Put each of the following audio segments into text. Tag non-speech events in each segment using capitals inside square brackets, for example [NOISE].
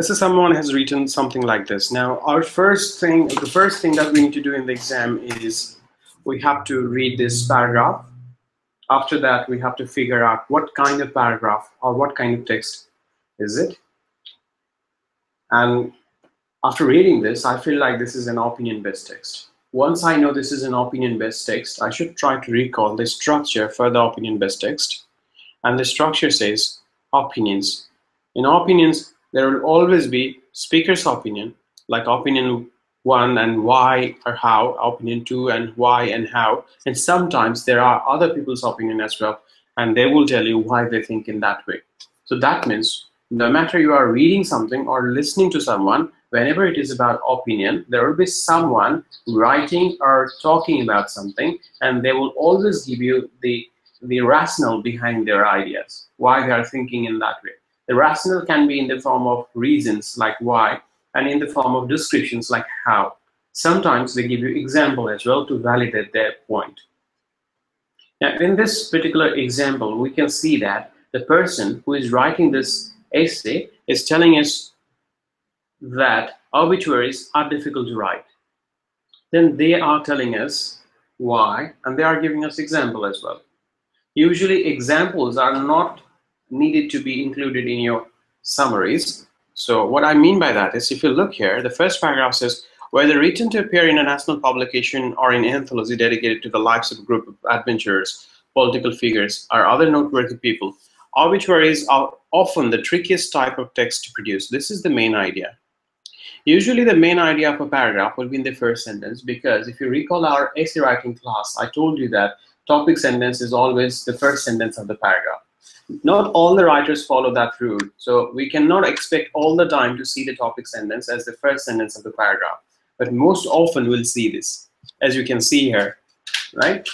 this is someone has written something like this. Now, our first thing, the first thing that we need to do in the exam is we have to read this paragraph. After that, we have to figure out what kind of paragraph or what kind of text is it. And after reading this, I feel like this is an opinion-based text. Once I know this is an opinion-based text, I should try to recall the structure for the opinion-based text. And the structure says opinions. In opinions, there will always be speaker's opinion, like opinion one and why or how, opinion two and why and how. And sometimes there are other people's opinion as well, and they will tell you why they think in that way. So that means no matter you are reading something or listening to someone, whenever it is about opinion, there will be someone writing or talking about something, and they will always give you the, the rationale behind their ideas, why they are thinking in that way. The rationale can be in the form of reasons like why, and in the form of descriptions like how. Sometimes they give you example as well to validate their point. Now, in this particular example, we can see that the person who is writing this essay is telling us that obituaries are difficult to write. Then they are telling us why, and they are giving us example as well. Usually examples are not needed to be included in your summaries. So what I mean by that is if you look here, the first paragraph says, whether written to appear in a national publication or in an anthology dedicated to the lives of a group of adventurers, political figures, or other noteworthy people, obituaries are often the trickiest type of text to produce. This is the main idea. Usually the main idea of a paragraph will be in the first sentence because if you recall our essay writing class, I told you that topic sentence is always the first sentence of the paragraph not all the writers follow that rule. So we cannot expect all the time to see the topic sentence as the first sentence of the paragraph. But most often we'll see this, as you can see here, right?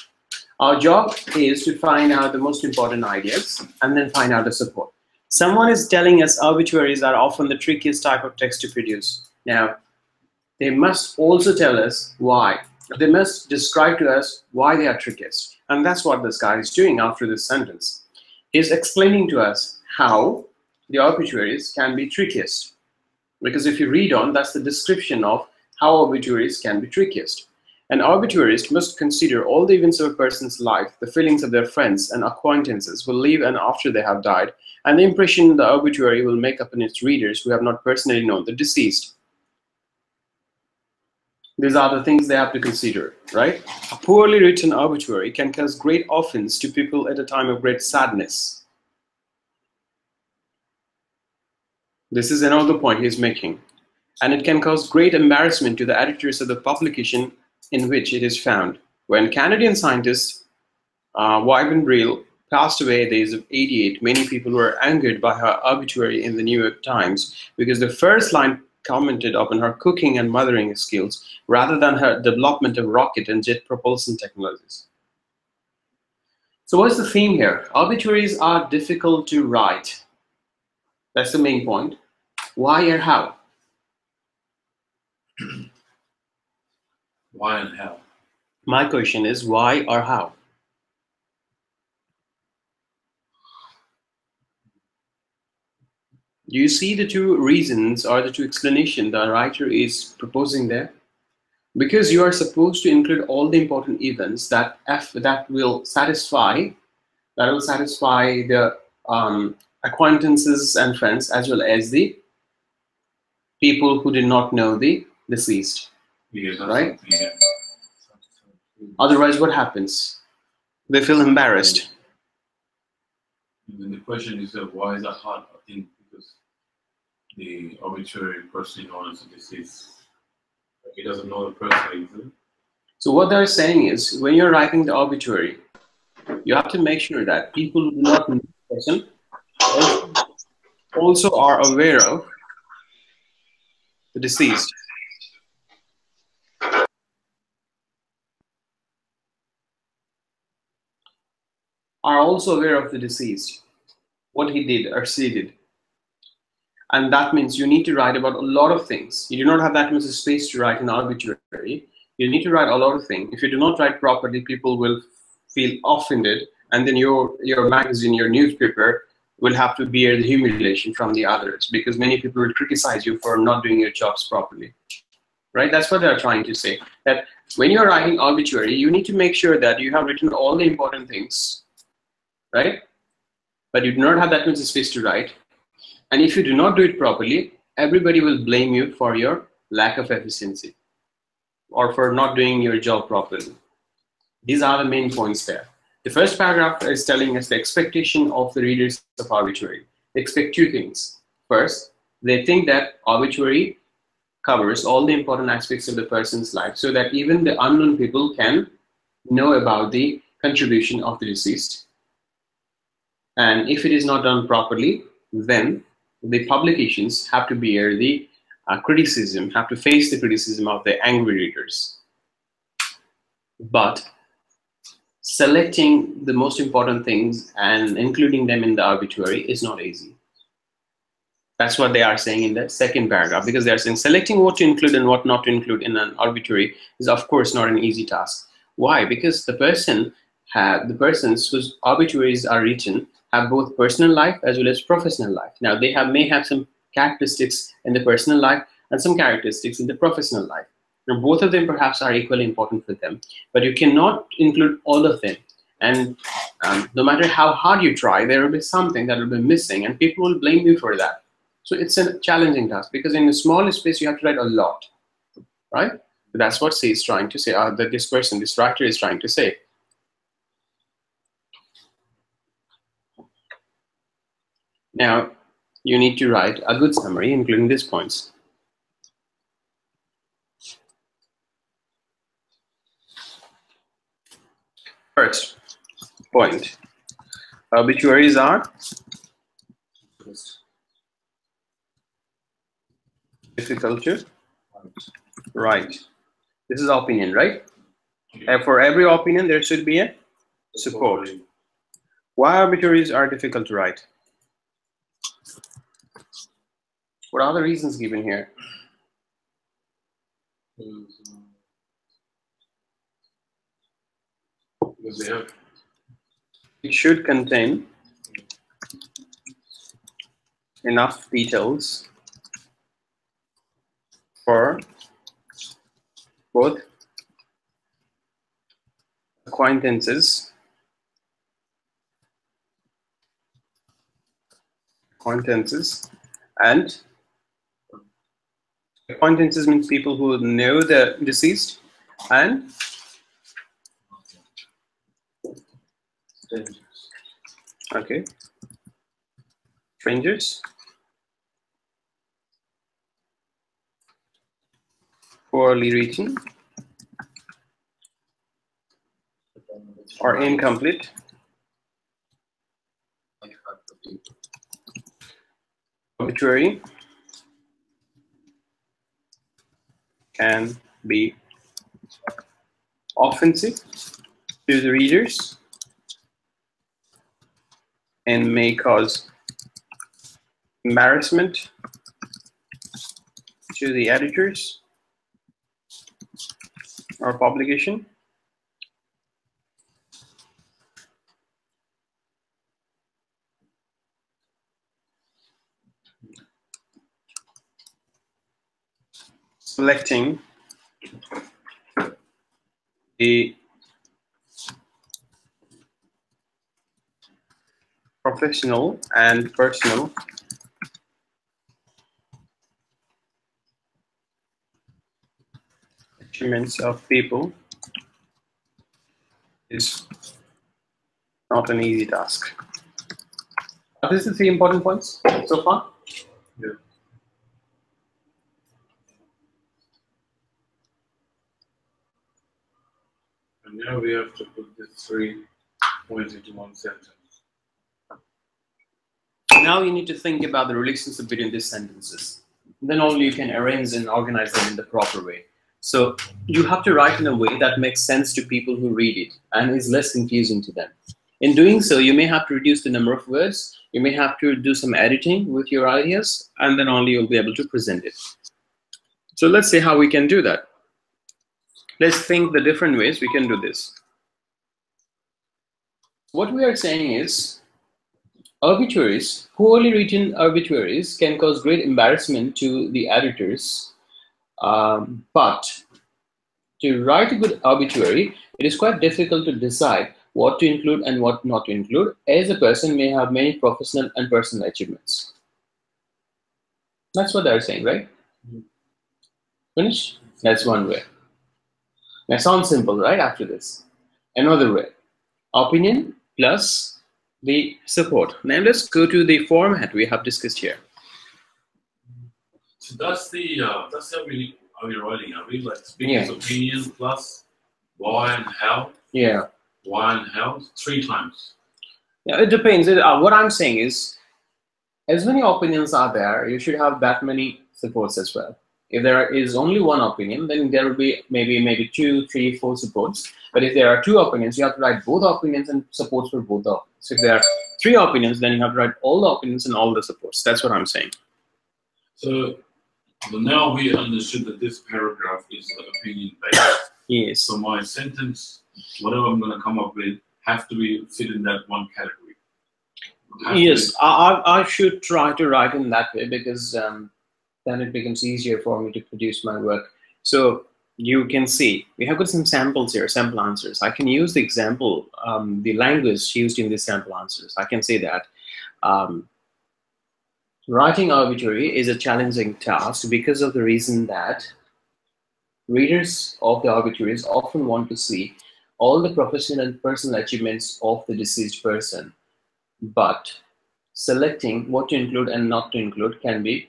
Our job is to find out the most important ideas and then find out the support. Someone is telling us obituaries are often the trickiest type of text to produce. Now, they must also tell us why. They must describe to us why they are trickiest. And that's what this guy is doing after this sentence is explaining to us how the obituaries can be trickiest. Because if you read on, that's the description of how obituaries can be trickiest. An obituarist must consider all the events of a person's life, the feelings of their friends and acquaintances who live and after they have died, and the impression the obituary will make upon its readers who have not personally known the deceased. These are the things they have to consider, right? A poorly written obituary can cause great offense to people at a time of great sadness. This is another point he's making. And it can cause great embarrassment to the editors of the publication in which it is found. When Canadian scientist uh, Wyman Brill passed away at the age of 88, many people were angered by her obituary in the New York Times because the first line commented upon her cooking and mothering skills rather than her development of rocket and jet propulsion technologies. So what's the theme here? Obituaries are difficult to write. That's the main point. Why or how? why and how? My question is why or how? Do you see the two reasons or the two explanations the writer is proposing there? Because you are supposed to include all the important events that F that will satisfy that will satisfy the um, acquaintances and friends as well as the people who did not know the deceased. Right? Yeah. Otherwise, what happens? They feel embarrassed. And the question is, uh, why is that hard? I think the obituary person known as a deceased. He doesn't know the person either. So what they're saying is, when you're writing the obituary, you have to make sure that people who do not know the person also are aware of the deceased. Are also aware of the deceased, what he did or she did. And that means you need to write about a lot of things. You do not have that much space to write an obituary. You need to write a lot of things. If you do not write properly, people will feel offended, and then your your magazine, your newspaper will have to bear the humiliation from the others because many people will criticize you for not doing your jobs properly. Right? That's what they're trying to say. That when you're writing obituary, you need to make sure that you have written all the important things, right? But you do not have that much space to write. And if you do not do it properly, everybody will blame you for your lack of efficiency or for not doing your job properly. These are the main points there. The first paragraph is telling us the expectation of the readers of obituary. They expect two things. First, they think that obituary covers all the important aspects of the person's life so that even the unknown people can know about the contribution of the deceased. And if it is not done properly, then the publications have to bear the uh, criticism, have to face the criticism of the angry readers. But selecting the most important things and including them in the obituary is not easy. That's what they are saying in the second paragraph because they are saying selecting what to include and what not to include in an obituary is of course not an easy task. Why? Because the person the persons whose obituaries are written have both personal life as well as professional life. Now they have may have some characteristics in the personal life and some characteristics in the professional life. Now, both of them perhaps are equally important for them, but you cannot include all of them. And um, no matter how hard you try, there will be something that will be missing, and people will blame you for that. So it's a challenging task because in a small space you have to write a lot, right? That's what C is trying to say. Uh, that this person, this writer, is trying to say. Now, you need to write a good summary, including these points. First point, obituaries are difficult to write. This is opinion, right? And for every opinion, there should be a support. Why obituaries are difficult to write? What are the reasons given here? It should contain enough details for both acquaintances acquaintances and acquaintances means people who know the deceased and okay. Strangers. Poorly written. Or incomplete. Obituary can be offensive to the readers and may cause embarrassment to the editors or publication. Selecting the professional and personal achievements of people is not an easy task. Are these the three important points so far? Yeah. And now we have to put the three points into one sentence. Now you need to think about the relationship between these sentences. Then only you can arrange and organize them in the proper way. So you have to write in a way that makes sense to people who read it and is less confusing to them. In doing so, you may have to reduce the number of words, you may have to do some editing with your ideas, and then only you'll be able to present it. So let's see how we can do that. Let's think the different ways we can do this. What we are saying is, Obituaries, poorly written obituaries can cause great embarrassment to the editors, um, but to write a good obituary, it is quite difficult to decide what to include and what not to include, as a person may have many professional and personal achievements. That's what they're saying, right? Finish? That's one way. That sounds simple, right? After this. Another way. Opinion plus the support. Now let's go to the format we have discussed here. So that's the uh, that's how we are we writing. Are we like speaker's Yeah. opinion plus why and how? Yeah. Why and how? Three times. Yeah, it depends. It- uh, what I'm saying is, as many opinions are there, you should have that many supports as well. If there is only one opinion, then there will be maybe maybe two, three, four supports. But if there are two opinions, you have to write both opinions and supports for both opinions. If there are three opinions, then you have to write all the opinions and all the supports. That's what I'm saying. So but now we understood that this paragraph is opinion based. Yes. So my sentence, whatever I'm going to come up with, have to be fit in that one category. Yes, I, I I should try to write in that way because um, then it becomes easier for me to produce my work. So you can see we have got some samples here, sample answers. I can use the example, um, the language used in the sample answers. I can say that. Um, writing obituary is a challenging task because of the reason that readers of the obituaries often want to see all the professional and personal achievements of the deceased person but selecting what to include and not to include can be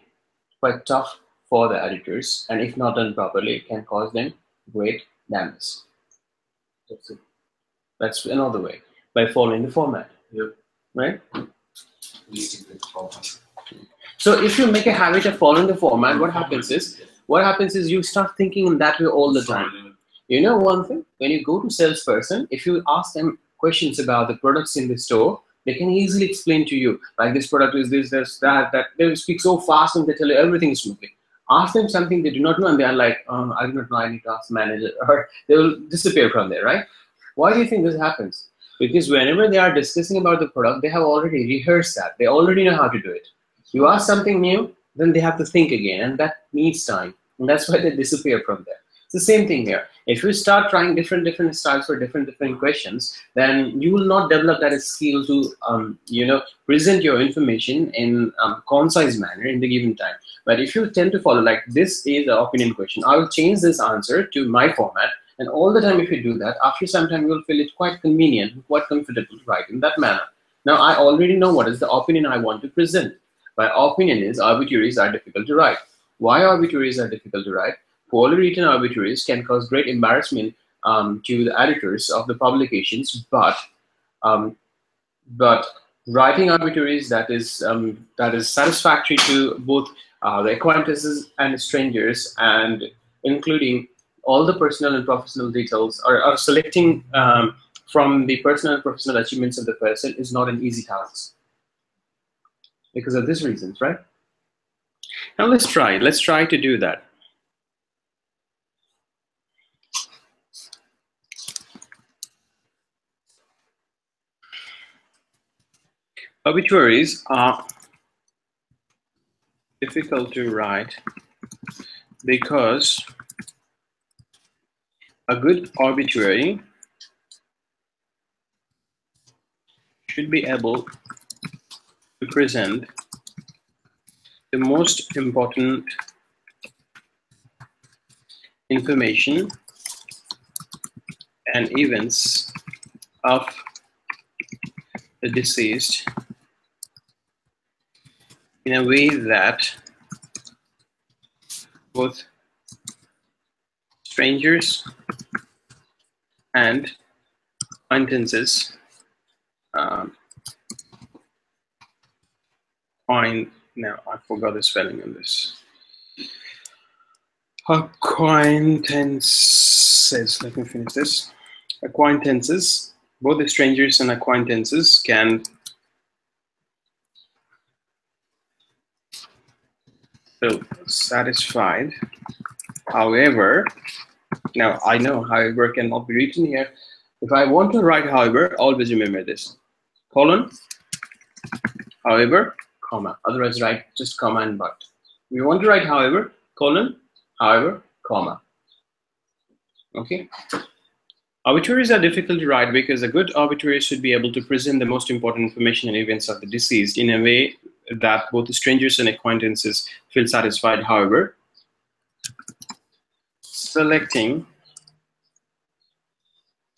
quite tough for the editors and if not done properly it can cause them great damage That's it. that's another way by following the format Yep. right so if you make a habit of following the format what happens is what happens is you start thinking in that way all the time You know one thing? When you go to salesperson, if you ask them questions about the products in the store, they can easily explain to you, like this product is this, this, that, that. They speak so fast and they tell you everything smoothly. Ask them something they do not know and they are like, um, I do not know, I need to ask the manager. [LAUGHS] Or they will disappear from there, right? Why do you think this happens? Because whenever they are discussing about the product, they have already rehearsed that. They already know how to do it. You ask something new, then they have to think again, and that needs time. And that's why they disappear from there. It's the same thing here. If you start trying different different styles for different different questions, then you will not develop that skill to um, you know present your information in um, concise manner in the given time. But if you tend to follow like this is the opinion question, I will change this answer to my format, and all the time if you do that, after some time you will feel it quite convenient, quite comfortable to write in that manner. Now I already know what is the opinion I want to present. My opinion is obituaries are difficult to write. Why obituaries are difficult to write? Poorly written obituaries can cause great embarrassment um, to the editors of the publications, but um, but writing obituaries that is um, that is satisfactory to both uh, the acquaintances and strangers, and including all the personal and professional details, or, or selecting um, from the personal and professional achievements of the person is not an easy task because of these reasons, right? Now let's try. Let's try to do that. Obituaries are difficult to write because a good obituary should be able to present the most important information and events of the deceased in a way that both strangers and acquaintances um, I forgot the spelling on this. Acquaintances. Let me finish this. Acquaintances, both the strangers and acquaintances can feel satisfied. However, now I know however cannot be written here. If I want to write however, always remember this. Colon however, comma. Otherwise, write just comma and but. We want to write however, colon, however, comma. Okay. Obituaries are difficult to write because a good obituary should be able to present the most important information and events of the deceased in a way that both strangers and acquaintances feel satisfied. However, selecting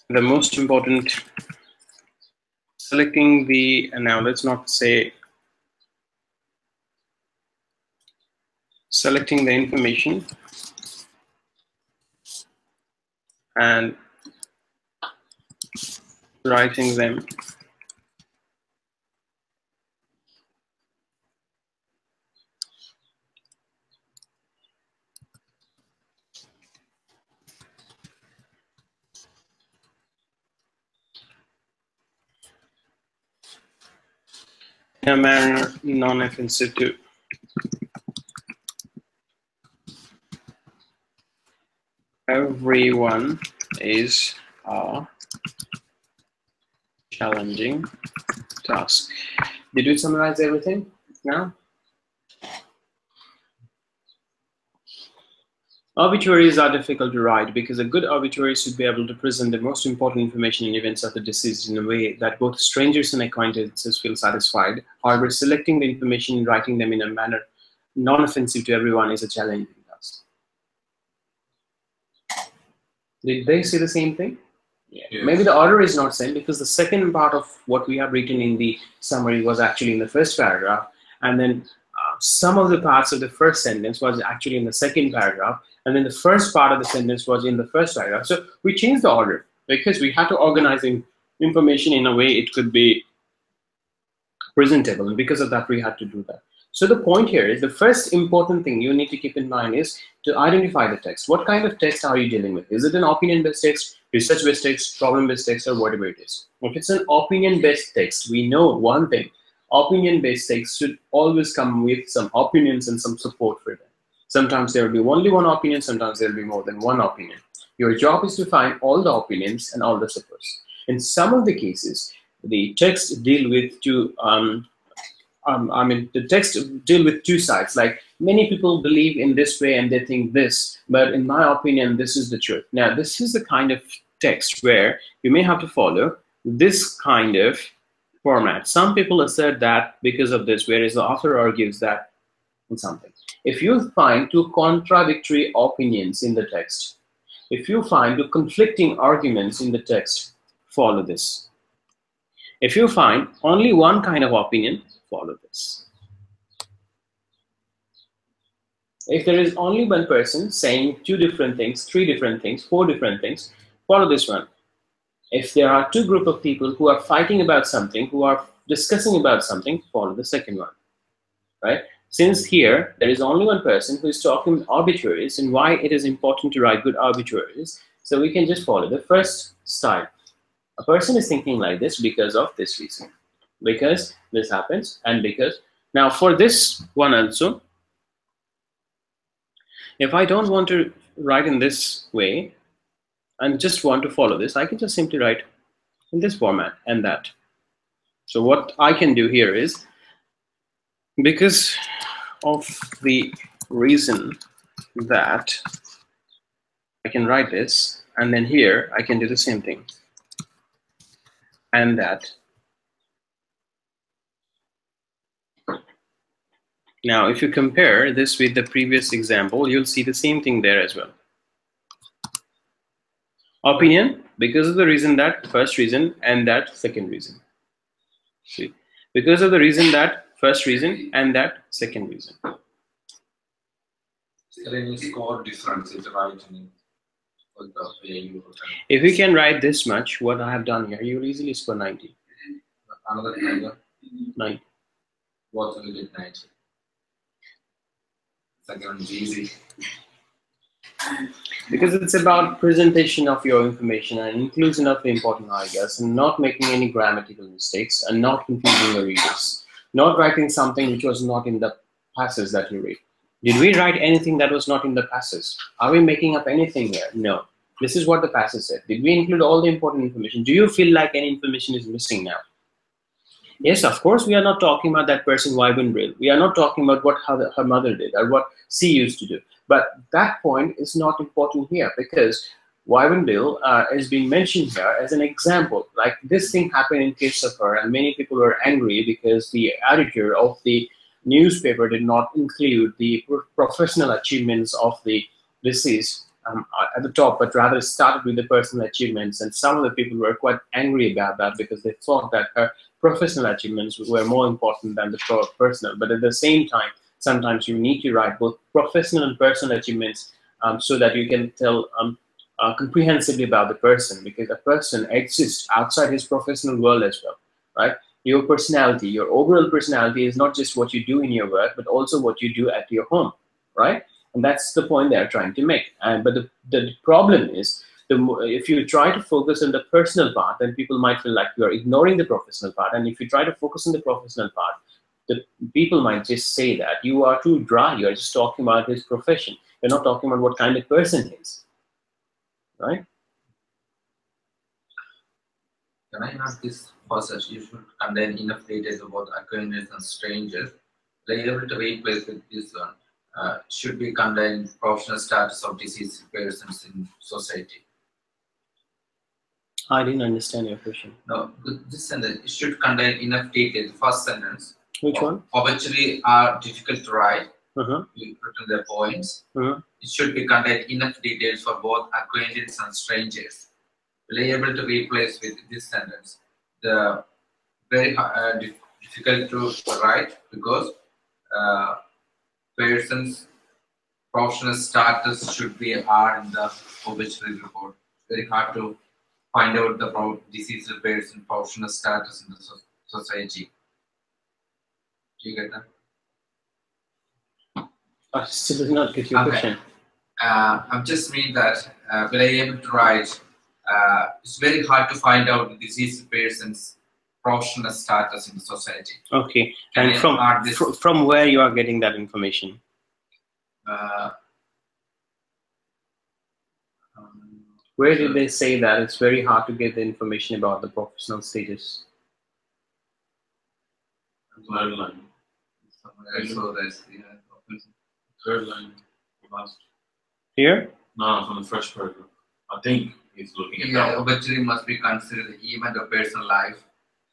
the most important, selecting the, now let's not say selecting the information and writing them in a manner non-offensive to everyone is a challenging task. Did we summarize everything now? Obituaries are difficult to write because a good obituary should be able to present the most important information and events of the deceased in a way that both strangers and acquaintances feel satisfied. However, selecting the information and writing them in a manner non-offensive to everyone is a challenging task. Did they say the same thing? Yeah. Yes. Maybe the order is not same because the second part of what we have written in the summary was actually in the first paragraph, and then some of the parts of the first sentence was actually in the second paragraph, and then the first part of the sentence was in the first paragraph. So we changed the order because we had to organize in information in a way it could be presentable, and because of that, we had to do that. So the point here is the first important thing you need to keep in mind is to identify the text. What kind of text are you dealing with? Is it an opinion-based text, research-based text, problem-based text, or whatever it is? If it's an opinion-based text, we know one thing. Opinion-based text should always come with some opinions and some support for them. Sometimes there will be only one opinion, sometimes there will be more than one opinion. Your job is to find all the opinions and all the supports. In some of the cases, the text deal with two um, um, I mean, the text deal with two sides. Like many people believe in this way and they think this, but in my opinion, this is the truth. Now, this is the kind of text where you may have to follow this kind of format. Some people assert that because of this, whereas the author argues that in something. If you find two contradictory opinions in the text, if you find two conflicting arguments in the text, follow this. If you find only one kind of opinion, follow this. If there is only one person saying two different things, three different things, four different things, follow this one. If there are two group of people who are fighting about something, who are discussing about something, follow the second one, right? Since here, there is only one person who is talking obituaries and why it is important to write good obituaries, so we can just follow the first style. A person is thinking like this because of this reason because this happens and because now for this one also if I don't want to write in this way and just want to follow this. I can just simply write in this format and that. So what I can do here is because of the reason that I can write this and then here I can do the same thing. And that. Now, if you compare this with the previous example, you'll see the same thing there as well. Opinion, because of the reason that first reason and that second reason. See, because of the reason that first reason and that second reason. Is there any score difference in the writing for the way you wrote it? If you can write this much, what I have done here, you'll easily score 90. Another kind 90. what will it 90? Second is easy. Because it's about presentation of your information and inclusion of the important ideas and not making any grammatical mistakes and not confusing the readers. Not writing something which was not in the passage that you read. Did we write anything that was not in the passage? Are we making up anything here? No. This is what the passage said. Did we include all the important information? Do you feel like any information is missing now? Yes, of course, we are not talking about that person Wyvern. We are not talking about what her, her mother did or what she used to do. But that point is not important here because Wyvern Brill uh, is being mentioned here as an example. Like this thing happened in case of her, and many people were angry because the editor of the newspaper did not include the professional achievements of the deceased um, at the top, but rather started with the personal achievements. And some of the people were quite angry about that because they thought that her professional achievements were more important than the personal. But at the same time, sometimes you need to write both professional and personal achievements um, so that you can tell um, uh, comprehensively about the person because a person exists outside his professional world as well, right? Your personality, your overall personality is not just what you do in your work, but also what you do at your home, right? And that's the point they're trying to make. And but the, the problem is the, if you try to focus on the personal part, then people might feel like you are ignoring the professional part. And if you try to focus on the professional part, the people might just say that you are too dry. You're just talking about his profession. You're not talking about what kind of person he is, right? Can I ask this passage? You should contain enough details about acquaintances and strangers. You able to replace with this one? Uh, should be contain professional status of disease persons in society. I didn't understand your question. No, this sentence should contain enough detail. The first sentence. Which one? Obituary are difficult to write. Uh-huh. You written the points. Uh-huh. It should be contain enough details for both acquaintances and strangers. Will able to replace with this sentence? The very uh, difficult to write because uh, person's professional status should be hard in the obituary report. Very hard to find out the deceased person professional status in the society. Do you get that? I still did not get your okay. question. Uh, I'm just mean that uh, will I able to write? Uh, it's very hard to find out the deceased person's professional status in the society. Okay, and from fr from where you are getting that information? Uh, Where did they say that it's very hard to get the information about the professional status? Third line. I saw this. Yeah. Third line. Last. Here? No, from the first paragraph. I think he's looking at yeah, that. obituary must be considered the event of personal life,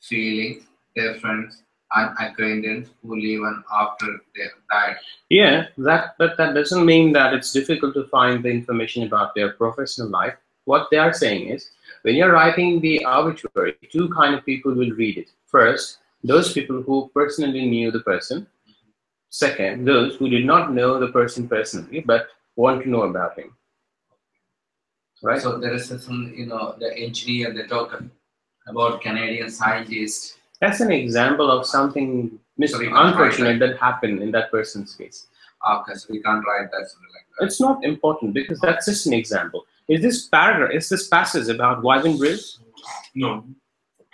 feelings, their friends, and acquaintances who live on after they died. Yeah, that but that doesn't mean that it's difficult to find the information about their professional life what they are saying is when you're writing the obituary, two kind of people will read it. First, those people who personally knew the person. Second, those who did not know the person personally but want to know about him. Right? So there is some, you know, the engineer, the talk about Canadian scientists. That's an example of something so unfortunate that happened in that person's case. Ah, okay, so we can't write that something like that. It's not important because that's just an example. Is this paragraph, is this passage about Wyvern Brill? No.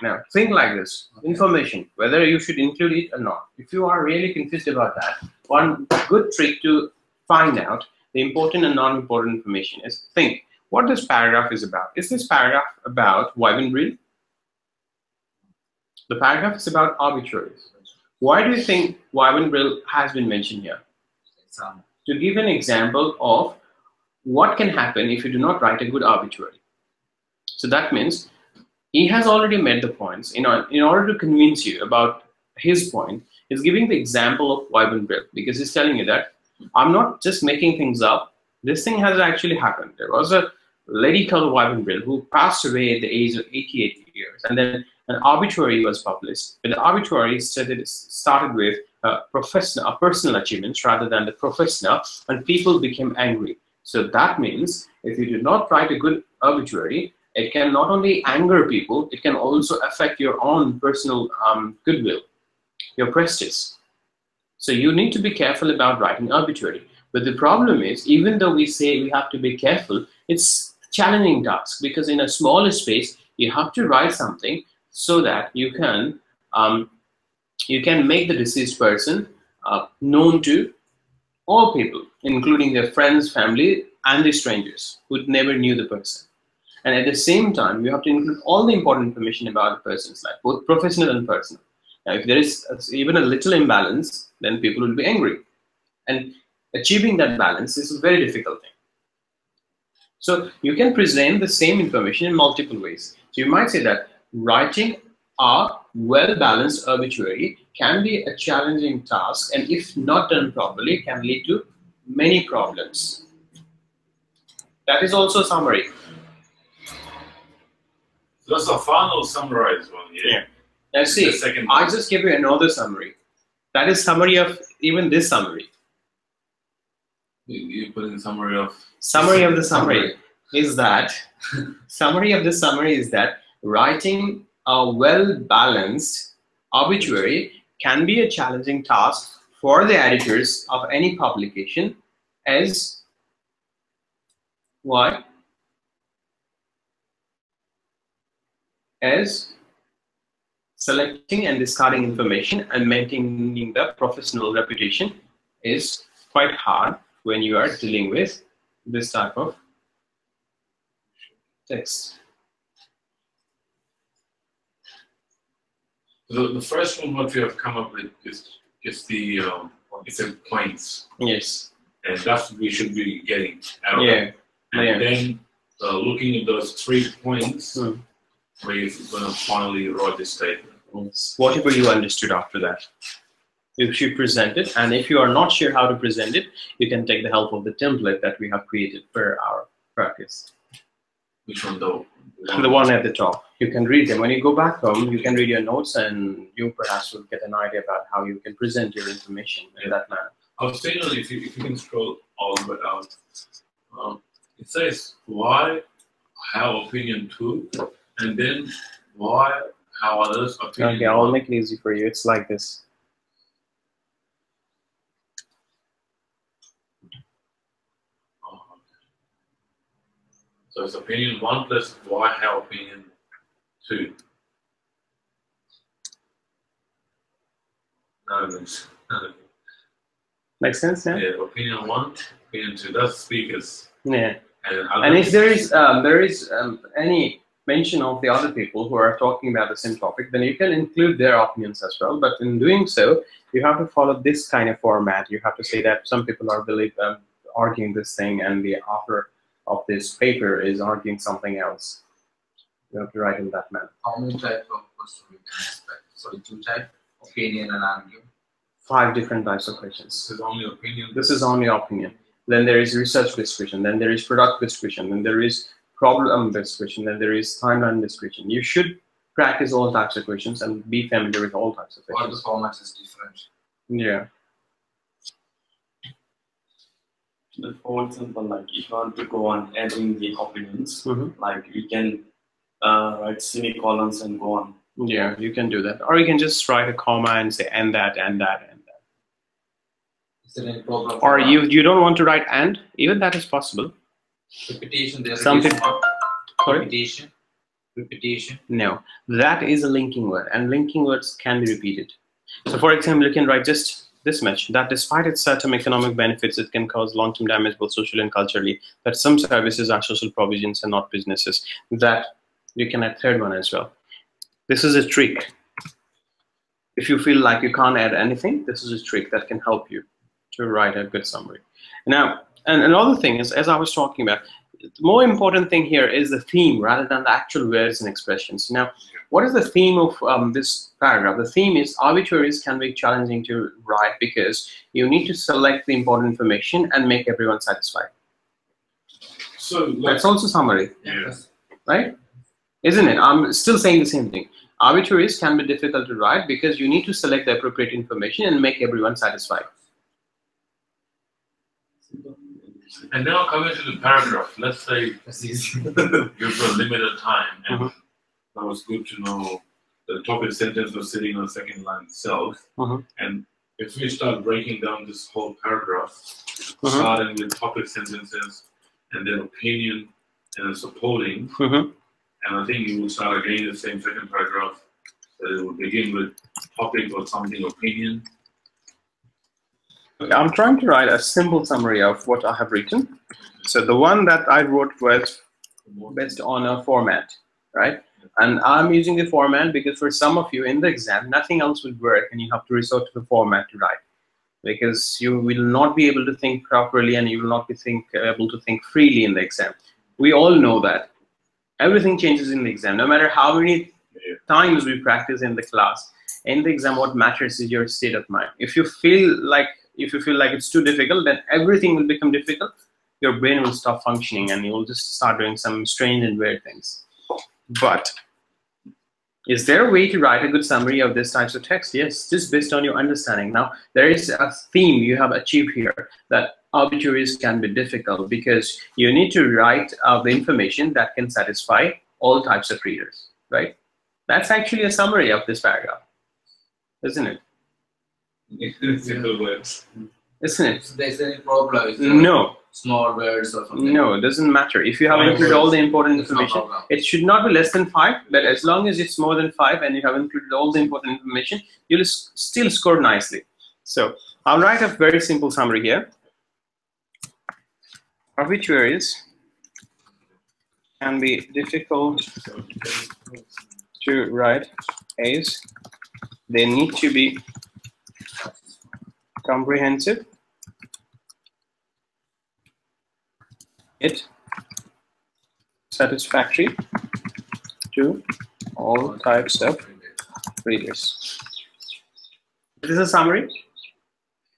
Now, think like this information, whether you should include it or not. If you are really confused about that, one good trick to find out the important and non important information is think what this paragraph is about. Is this paragraph about Wyvern Brill? The paragraph is about obituaries. Why do you think Wyvern has been mentioned here? To give an example of what can happen if you do not write a good obituary. So that means he has already made the points. In, in order to convince you about his point, he's giving the example of Wyvern because he's telling you that I'm not just making things up. This thing has actually happened. There was a lady called Wyvern who passed away at the age of 88 years. And then an obituary was published. But the obituary started, started with a, professional, a personal achievements rather than the professional, and people became angry. So that means if you do not write a good obituary, it can not only anger people, it can also affect your own personal um, goodwill, your prestige. So you need to be careful about writing obituary. But the problem is, even though we say we have to be careful, it's challenging task because in a smaller space, you have to write something so that you can um, you can make the deceased person uh, known to all people, including their friends, family, and the strangers who never knew the person. And at the same time, you have to include all the important information about the person's life, both professional and personal. Now, if there is even a little imbalance, then people will be angry. And achieving that balance is a very difficult thing. So you can present the same information in multiple ways. So you might say that writing a well-balanced obituary can be a challenging task and if not done properly can lead to many problems. That is also a summary. That's a final summarized one, yeah? Yeah. Now see, second I just gave you another summary. That is summary of even this summary. You, you put in summary of Summary of the summary is that [LAUGHS] summary of the summary is that writing a well-balanced obituary can be a challenging task for the editors of any publication as what as selecting and discarding information and maintaining the professional reputation is quite hard when you are dealing with this type of text. The, the first one what we have come up with is is the um, it's a points. Yes. And that's what we should be getting out of Yeah. it. And Yeah. then uh, looking at those three points Hmm. where you're gonna finally write this statement. Yes. Whatever you understood after that. If You should present it, and if you are not sure how to present it, you can take the help of the template that we have created for our practice. Which one though? The one at the top. You can read them. When you go back home, you can read your notes and you perhaps will get an idea about how you can present your information in that manner. I was saying if you, if you can scroll all the way out, um, it says why, how opinion two, and then why, how others opinion Okay, I'll make it easy for you. It's like this. So it's opinion one plus why, how opinion two. No, it's- Make sense now? yeah, opinion one, opinion two. That's speakers. Yeah. And, And if there is um, there is um, any mention of the other people who are talking about the same topic, then you can include their opinions as well. But in doing so, you have to follow this kind of format. You have to say that some people are believe, um, arguing this thing, and the author of this paper is arguing something else. You have to write in that manner. How many types of questions we can expect? Sorry, two type, opinion and argument. Five different types of questions. this is only opinion. This is only opinion. Then there is research description. Then there is product description. Then there is problem description. Then there is timeline description. You should practice all types of questions and be familiar with all types of questions. All the formats is different. Yeah. But for example, like if you want to go on adding the opinions, Mhm. like you can uh, write semicolons and go on. Yeah, you can do that. Or you can just write a comma and say and that and that and that. Is there any problem? Or you you don't want to write and even that is possible. repetition? There's Some people- Sorry. repetition. Repetition. No, that is a linking word, and linking words can be repeated. So, for example, you can write just this much that despite its certain economic benefits, it can cause long term damage both socially and culturally. That some services are social provisions and not businesses. That you can add third one as well. This is a trick. If you feel like you can't add anything, this is a trick that can help you to write a good summary. Now, and another thing is, as I was talking about, the more important thing here is the theme rather than the actual words and expressions. Now, what is the theme of um, this paragraph? The theme is obituaries can be challenging to write because you need to select the important information and make everyone satisfied. So like, That's also summary, Yes. right? Isn't it? I'm still saying the same thing. Obituaries can be difficult to write because you need to select the appropriate information and make everyone satisfied. and now coming to the paragraph. Let's say [LAUGHS] you've got limited time, and Mhm. That was good to know. The topic sentence was sitting on the second line itself, Mhm. and if we start breaking down this whole paragraph, Mhm. starting with topic sentences, and then opinion, and supporting, Mhm. and I think you will start again the same second paragraph. That it will begin with topic or something opinion. Okay, I'm trying to write a simple summary of what I have written. So the one that I wrote was based on a format, right? And I'm using the format because for some of you in the exam, nothing else will work and you have to resort to the format to write. Because you will not be able to think properly and you will not be think, able to think freely in the exam. We all know that. Everything changes in the exam. No matter how many times we practice in the class, in the exam, what matters is your state of mind. If you feel like if you feel like it's too difficult, then everything will become difficult. Your brain will stop functioning and you will just start doing some strange and weird things. But is there a way to write a good summary of this types of text? Yes, just based on your understanding. Now, there is a theme you have achieved here that obituaries can be difficult because you need to write out the information that can satisfy all types of readers, right? That's actually a summary of this paragraph, isn't it? Simple words. Isn't it? If there's any problem, No, small words or something. no, it doesn't matter. If you have included all the important It's no information, it should not be less than five, but as long as it's more than five and you have included all the important information, you'll still score nicely. So I'll write a very simple summary here. Obituaries can be difficult to write as they need to be comprehensive, it satisfactory to all types of readers. This is a summary.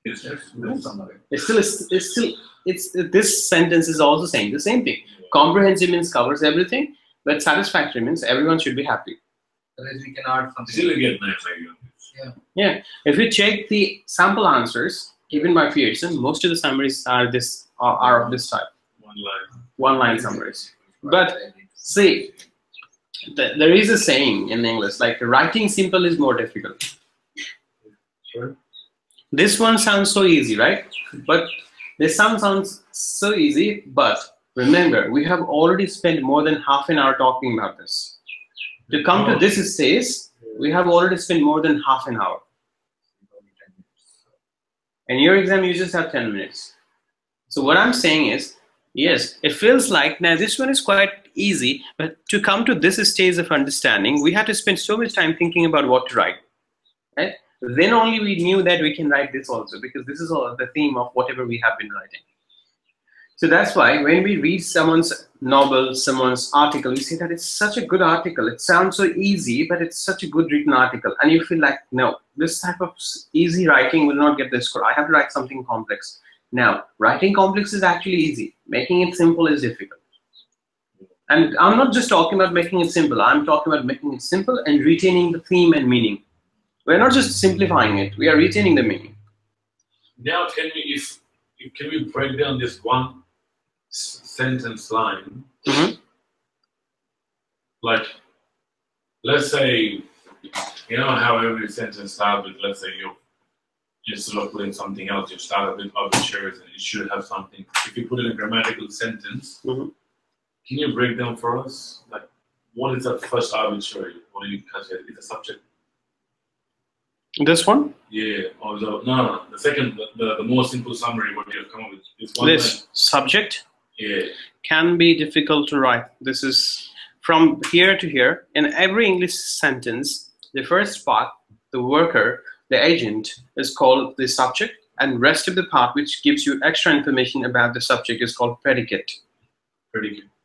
Yes, yes. It's still, it's still, it's this sentence is also saying the same thing. Comprehensive means covers everything, but satisfactory means everyone should be happy. Otherwise we can add something. Still get nine like Yeah. If you check the sample answers given by Pearson, most of the summaries are this are, are of this type, one line. one line summaries. But see, th- there is a saying in English like writing simple is more difficult. Sure. This one sounds so easy, right? But this sound sounds so easy, but remember, we have already spent more than half an hour talking about this. To come to oh. this stage, we have already spent more than half an hour. In your exam, you just have 10 minutes. So what I'm saying is, yes, it feels like now this one is quite easy, but to come to this stage of understanding, we had to spend so much time thinking about what to write. Right? Then only we knew that we can write this also because this is all the theme of whatever we have been writing. So that's why when we read someone's novel, someone's article, we say that it's such a good article. It sounds so easy, but it's such a good written article. And you feel like, no, this type of easy writing will not get the score. I have to write something complex. Now, writing complex is actually easy. Making it simple is difficult. And I'm not just talking about making it simple. I'm talking about making it simple and retaining the theme and meaning. We're not just simplifying it. We are retaining the meaning. Now, can we, if, if can we break down this one sentence line? Mhm. Like, let's say, you know how every sentence starts with, let's say you instead of putting something else, you start with obituaries and it should have something. If you put in a grammatical sentence, Mhm. can you break down for us? Like, what is that first obituary? What do you consider? It's a subject. This one, Yeah, or the, no, no, the second, the, the, the more simple summary, what you have come up with is one this subject. Yeah, can be difficult to write. This is from here to here. In every English sentence, the first part, the worker, the agent, is called the subject, and rest of the part, which gives you extra information about the subject, is called predicate.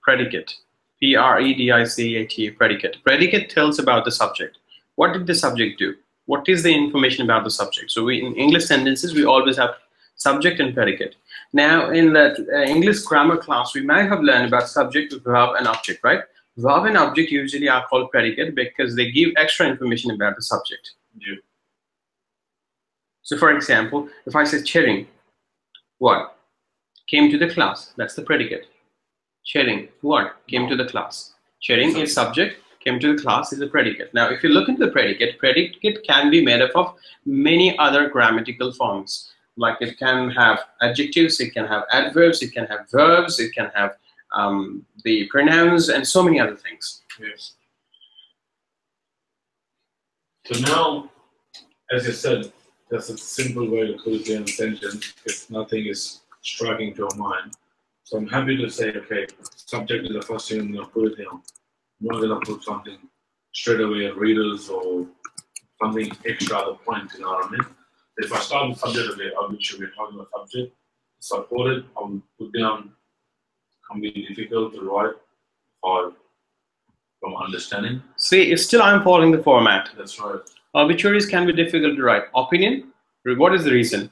Predicate. P R E D I C A T. Predicate. Predicate tells about the subject. What did the subject do? What is the information about the subject? So we in English sentences we always have subject and predicate. Now in that uh, English grammar class we might have learned about subject, verb, and object, right? Verb and object usually are called predicate because they give extra information about the subject. Yeah. So for example, if I say Chering, what? Came to the class. That's the predicate. Chering, what? Came to the class. Chering is subject, came to the class is a predicate. Now, if you look into the predicate, predicate can be made up of many other grammatical forms. Like it can have adjectives, it can have adverbs, it can have verbs, it can have um, the pronouns, and so many other things. Yes. So now, as you said, that's a simple way to put it in a sentence if nothing is striking to your mind. So I'm happy to say, okay, subject is the first thing I'm gonna put it down. I'm not gonna put something straight away at readers or something extra other point, you know what I mean? If I start with subject of the obituary, we're talking about subject, support it, I will put down can be difficult to write or from understanding. See, still I'm following the format. That's right. Obituaries can be difficult to write. Opinion, what is the reason?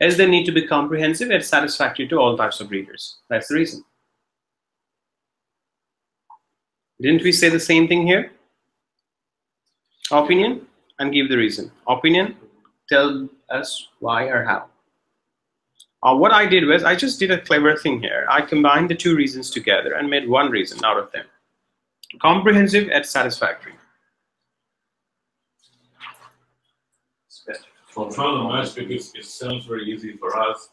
As they need to be comprehensive and satisfactory to all types of readers. That's the reason. Didn't we say the same thing here? Opinion and give the reason. Opinion, tell us why or how. Uh, what I did was I just did a clever thing here. I combined the two reasons together and made one reason out of them. Comprehensive and satisfactory. So trying to match because it sounds very easy for us.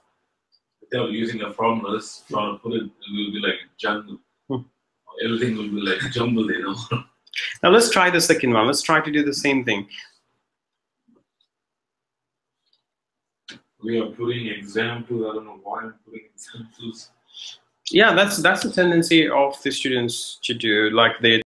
Without using the formulas, trying to put it, it will be like jungle. Hmm. Everything will be like jumbled, you know. [LAUGHS] Now let's try the second one. Let's try to do the same thing. we are putting examples. I don't know why I'm putting examples. Yeah, that's that's the tendency of the students to do. Like they